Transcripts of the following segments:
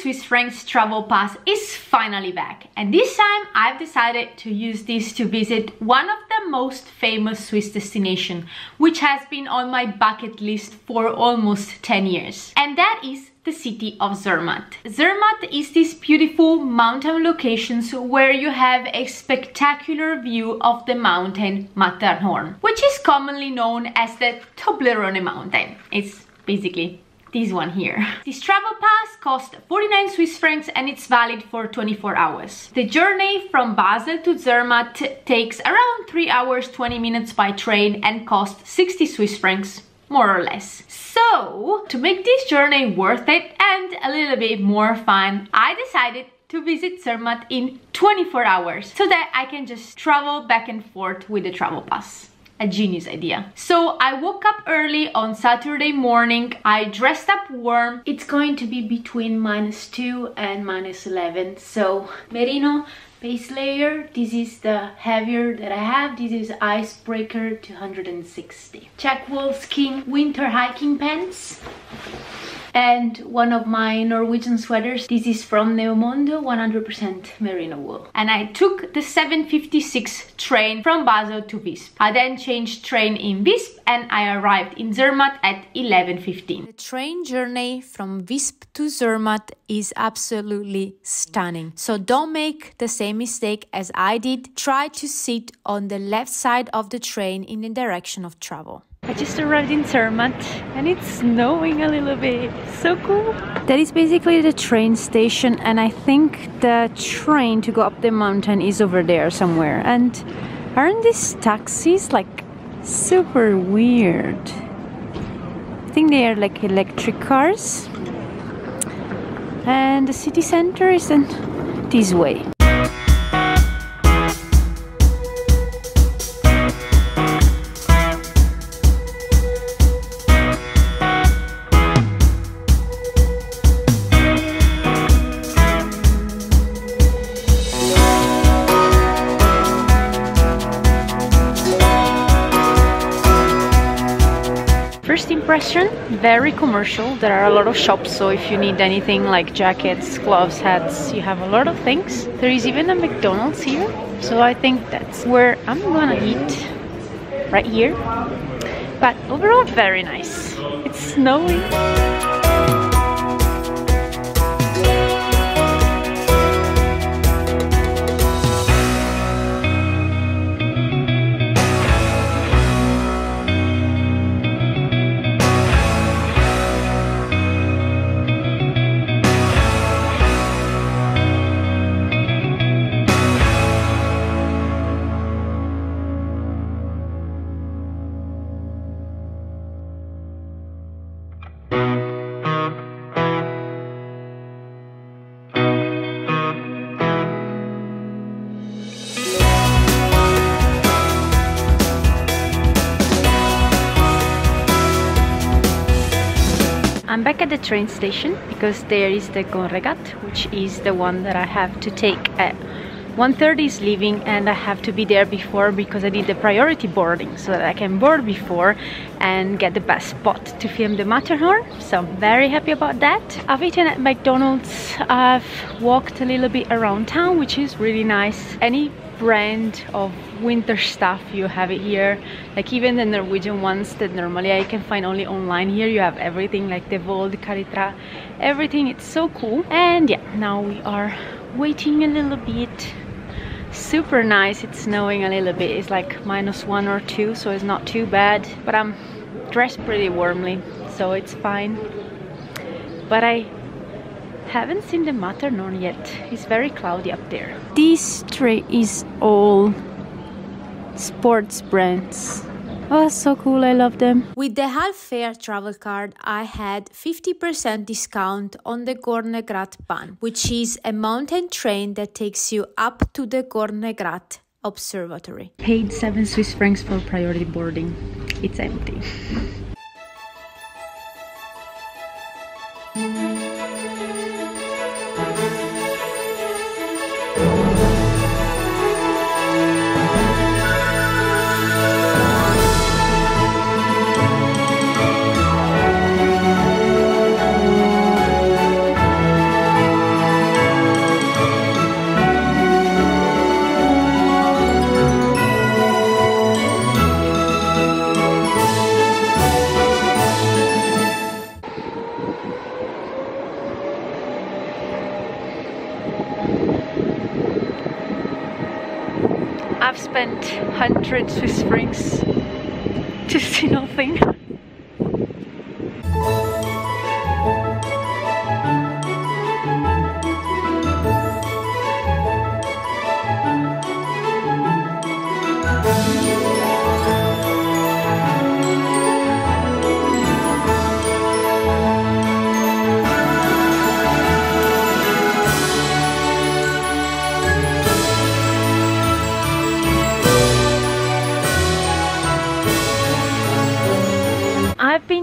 Swiss francs travel pass is finally back and this time I've decided to use this to visit one of the most famous Swiss destination which has been on my bucket list for almost 10 years and that is the city of Zermatt. Zermatt is this beautiful mountain locations where you have a spectacular view of the mountain Matterhorn, which is commonly known as the Toblerone mountain. It's basically this one here. This travel pass costs 49 Swiss francs and it's valid for 24 hours. The journey from Basel to Zermatt takes around 3 hours 20 minutes by train and costs 60 Swiss francs more or less. So, to make this journey worth it and a little bit more fun, I decided to visit Zermatt in 24 hours so that I can just travel back and forth with the travel pass a genius idea. So I woke up early on Saturday morning. I dressed up warm. It's going to be between minus 2 and minus 11. So Merino base layer. This is the heavier that I have. This is Icebreaker 260. Jack Wolfskin winter hiking pants and one of my Norwegian sweaters. This is from Neomondo, 100% merino wool. And I took the 756 train from Basel to Visp. I then changed train in Visp and I arrived in Zermatt at 11.15. The train journey from Visp to Zermatt is absolutely stunning. So don't make the same mistake as I did. Try to sit on the left side of the train in the direction of travel. I just arrived in Zermatt and it's snowing a little bit. So cool. That is basically the train station and I think the train to go up the mountain is over there somewhere. And aren't these taxis like super weird? I think they are like electric cars. And the city center is in this way. Impression very commercial. There are a lot of shops so if you need anything like jackets gloves hats you have a lot of things. There is even a mcdonald's here so i think that's where i'm gonna eat right here. But overall very nice. It's snowing I'm back at the train station because there is the Gornergrat, which is the one that I have to take at 1.30 is leaving and I have to be there before because I did the priority boarding so that I can board before and get the best spot to film the Matterhorn. So I'm very happy about that. I've eaten at McDonald's. I've walked a little bit around town, which is really nice. Any brand of winter stuff you have it here. Like even the Norwegian ones that normally I can find only online here you have everything like the Vold, Kari Traa everything. It's so cool. And yeah now we are waiting a little bit. Super nice it's snowing a little bit. It's like minus one or two so it's not too bad. But I'm dressed pretty warmly so it's fine. But I haven't seen the Matterhorn yet. It's very cloudy up there. This tray is all sports brands. Oh, so cool, I love them. With the half fare travel card, I had 50% discount on the Gornergrat Bahn, which is a mountain train that takes you up to the Gornergrat Observatory. Paid 7 Swiss francs for priority boarding. It's empty. I've spent 100 Swiss francs to see nothing.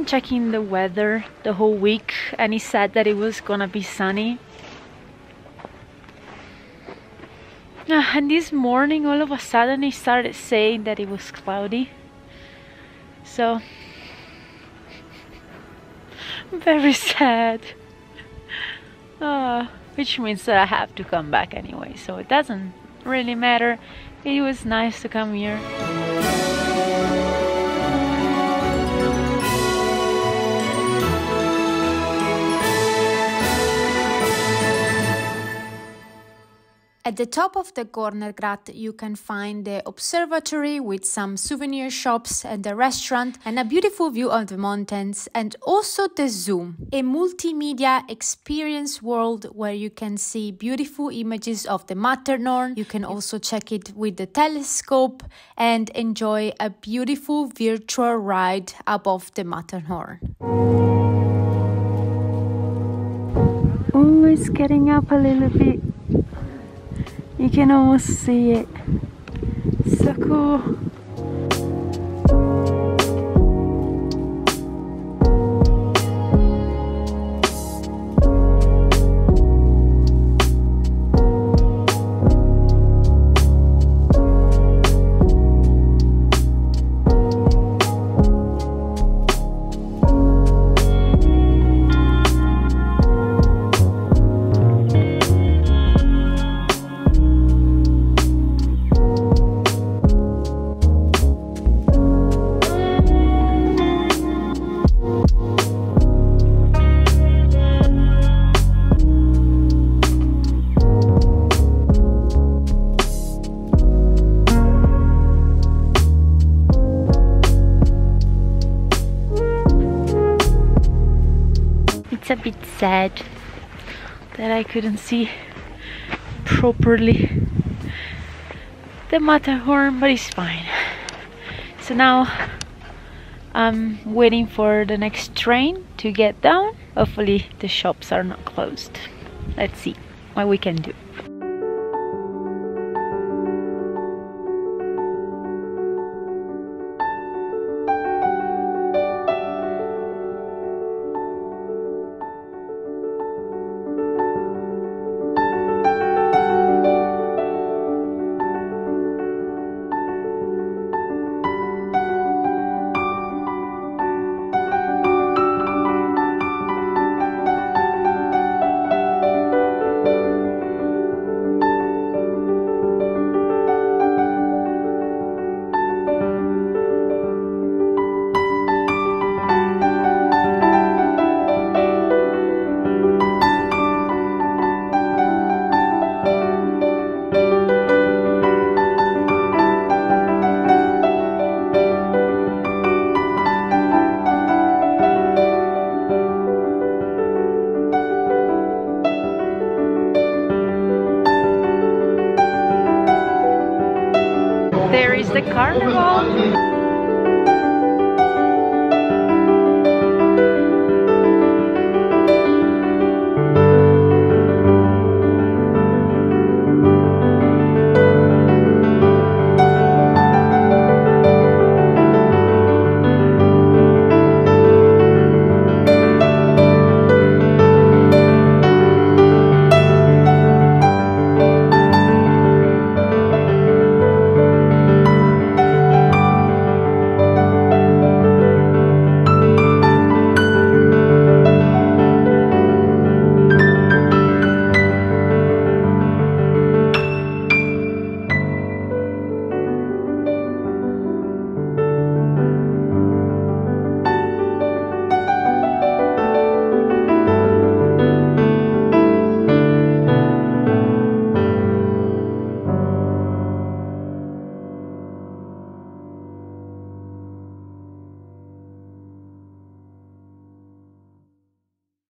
Checking the weather the whole week and he said that it was gonna be sunny. Ah, and this morning all of a sudden he started saying that it was cloudy. So very sad. Uh, which means that I have to come back anyway, so it doesn't really matter. It was nice to come here. At the top of the Gornergrat, you can find the observatory with some souvenir shops and a restaurant and a beautiful view of the mountains and also the zoo, a multimedia experience world where you can see beautiful images of the Matterhorn. You can also check it with the telescope and enjoy a beautiful virtual ride above the Matterhorn. Always getting up a little bit you can almost see it. So cool. It's a bit sad that I couldn't see properly the Matterhorn, but it's fine. So now I'm waiting for the next train to get down. Hopefully the shops are not closed. Let's see what we can do.